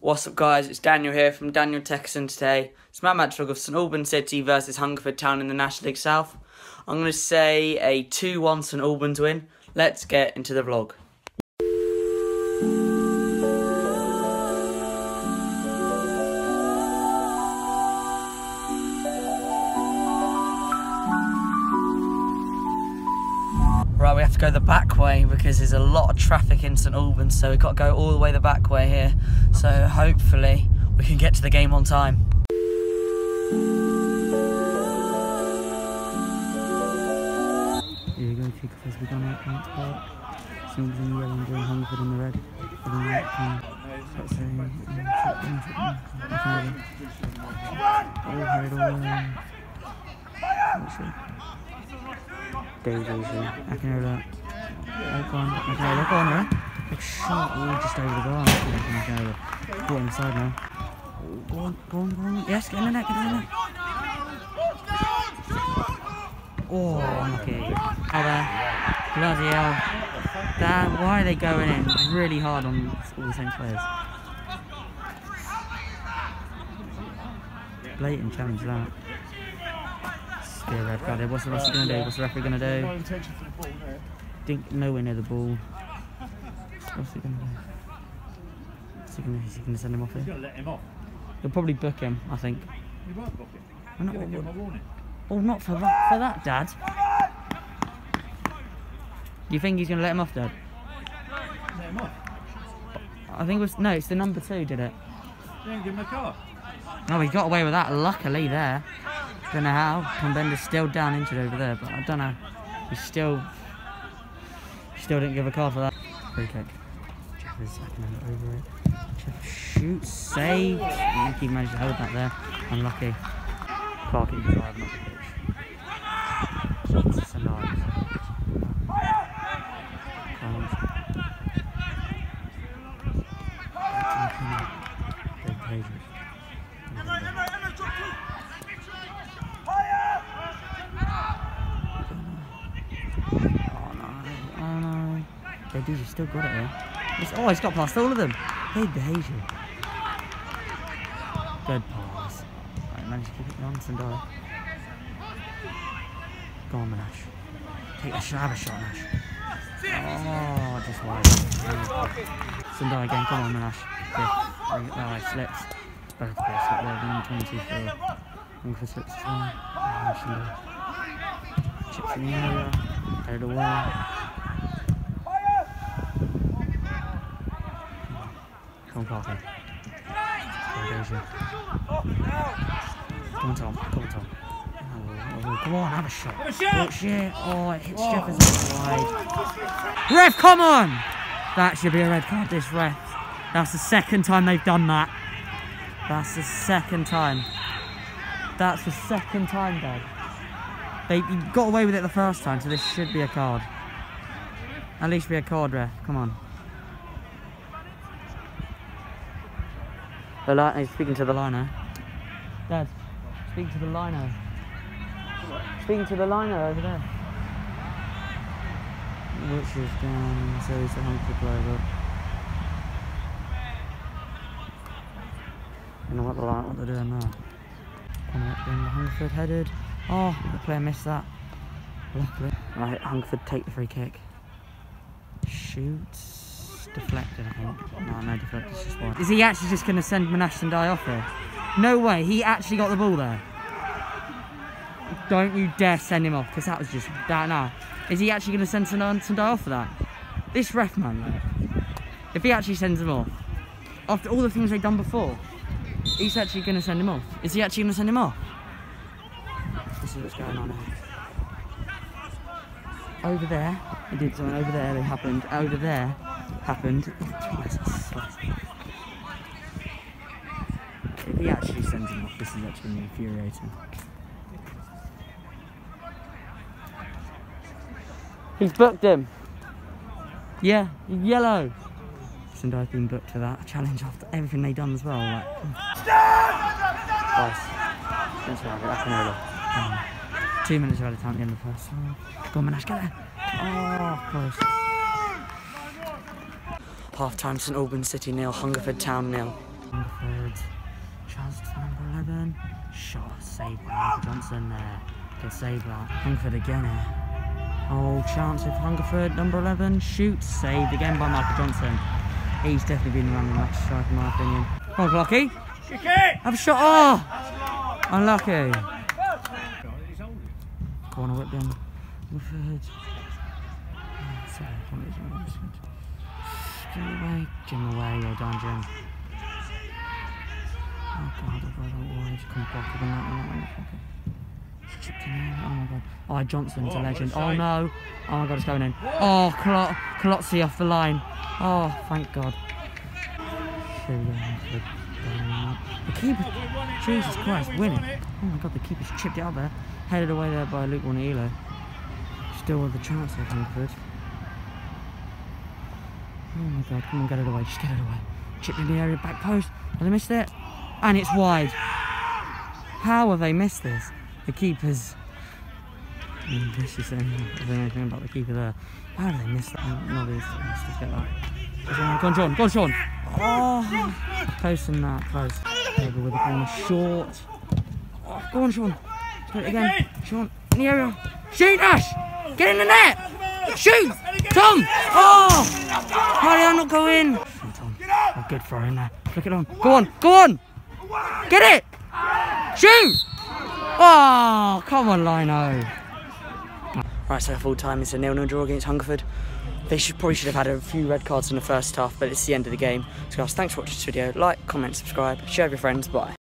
What's up, guys? It's Daniel here from Daniel Tekkerz today. It's my match of St Albans City versus Hungerford Town in the National League South. I'm going to say a 2 1 St Albans win. Let's get into the vlog. Right, we have to go to the back way because there's a lot of traffic in St Albans, so we've got to go all the way the back way here. So hopefully we can get to the game on time. Here we go, kick off as we go out Pants Park. St Albans in yellow and green, in the red. For the um, see. Daisy, I can hear that. Look on, okay, look on her. Big shot, oh, just over the bar. Okay, go inside now. Oh, go on, go on, go on. Yes, get in the net, get in the net. Oh, unlucky. Oh, there. Bloody hell. That, why are they going in really hard on all the same players? Blatant challenge that. Yeah, red card. What's the referee gonna do? What's the referee gonna do? No intention for the ball there. Think nowhere near the ball. What's he gonna do? Is he he gonna send him off He's going to let him off. He'll probably book him, I think. He won't book it. Why not? Going to give him a warning. Oh, not for that, for that, Dad. Do you think he's gonna let him off, Dad? Let him off. I think it was no, it's the number two did it. He give him a card. Oh, he got away with that. Luckily, there. Don't know how. Combender's still down injured over there, but I don't know. He's still, still didn't give a card for that. Free kick. Jeff is looking over it. Jeff shoots, think he managed to hold that there. Unlucky. Clark in drive, not the pitch. Jesus alive. Comes. Big pages. Oh no, oh no. They do, you still got it there. It's, oh, he's got past all of them. Big behaviour. Good pass. Right, managed to keep it on Sandai. Go on, Manash. Take a shot, have a shot. Oh, just wide. Sandai again, come on, Manash. Fifth. Bring it, slips. To be a slip there, number 22 for Longford slips as. Oh. Chips in the area. Headed away. Come on, Parker. Go, Deja. Come on, Tom. Come on, Tom. Oh, oh, come on, have a shot. Have a shot! Oh, shit. Oh, it hits Jefferson wide. Ref, come on! That should be a red card, this ref. That's the second time they've done that. That's the second time. That's the second time, Dad. They got away with it the first time, so this should be a card. At least be a card, ref. Come on. The line, he's speaking to the liner. Dad, speak to the liner. Speaking to the liner over there. Which is down, so he's a hunky over. You know what the what they're doing now? Up in the Hungerford headed. Oh, the player missed that. Luckily. Right, Hungerford take the free kick. Shoots. Deflected, I think. No, no deflected, it's just. Is he actually just going to send Monash and die off here? No way, he actually got the ball there. Don't you dare send him off, because that was just that now. Is he actually going to send Sendai off for that? This ref man, if he actually sends him off, after all the things they've done before, he's actually going to send him off. Is he actually going to send him off? This is what's going on here. Over there, he did something over there, it happened. Over there, happened. Jesus Christ. If he actually sends him off, this is actually infuriating. He's booked him. Yeah, yellow. And I've been booked for that challenge after everything they done as well. Like, Twice. That's right, that's an early. Um, two minutes out of time at the end of the first. Oh, go on, Manash, get there. Oh, close. Half time St Albans City nil, Hungerford Town nil. Hungerford. Chance number 11. Shot saved by Johnson there. Good save that. Hungerford again here. Oh, chance of Hungerford, number 11. Shoots, saved again by Michael Johnson. He's definitely been around running much strike in my opinion. Come on! Have a shot. Oh! Unlucky. Corner. Oh, sorry, I can't reach him. Just good. Jim away. Jim away. Well done, Jim. Oh god, I've got a wide. Come block than that one. Okay. Chipped in there. Oh my god. Oh, Johnson's a Oh, legend. a Oh no. Oh my god, it's going in. Oh, Col- Colozzi off the line. Oh, thank god. Here we go. Hungerford going up. The keeper. Jesus Christ, winning. Oh my god, the keeper's chipped it up there. Headed away there by Luke Warnilo. Still with the chance there, Hungerford. Oh my god, come on, get it away, just get it away. Chipped in the area, back post. Have they missed it? And it's wide. How have they missed this? The keeper's. Mm, This is anything about the keeper there. How did they miss that? These must just get that. Go on, John, go on, Sean. Oh, close than that, close. Over with the corner, short. Oh, go on, Sean. Do it again. Sean, in the area. Shoot, Ash! Get in the net! Shoot! Tom! Oh! How did I not go in? Shoot, Tom. Oh, good throw in there. Flick it on. Go on, go on! Get it! Shoot! Oh, come on, Lino. Right, so full time it's a nil-nil draw against Hungerford. They should probably should have had a few red cards in the first half, but it's the end of the game. So guys, thanks for watching this video. Like, comment, subscribe, share with your friends. Bye.